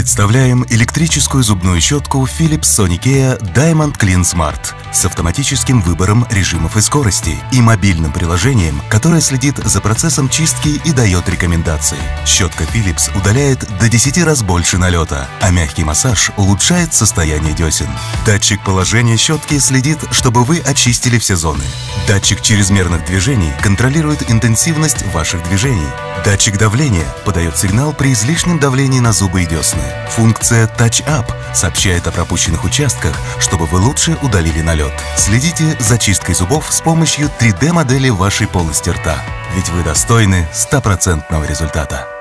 Представляем электрическую зубную щетку Philips Sonicare Diamond Clean Smart с автоматическим выбором режимов и скорости и мобильным приложением, которое следит за процессом чистки и дает рекомендации. Щетка Philips удаляет до 10 раз больше налета, а мягкий массаж улучшает состояние десен. Датчик положения щетки следит, чтобы вы очистили все зоны. Датчик чрезмерных движений контролирует интенсивность ваших движений. Датчик давления подает сигнал при излишнем давлении на зубы и десны. Функция Touch Up сообщает о пропущенных участках, чтобы вы лучше удалили налет. Следите за чисткой зубов с помощью 3D-модели вашей полости рта, ведь вы достойны стопроцентного результата.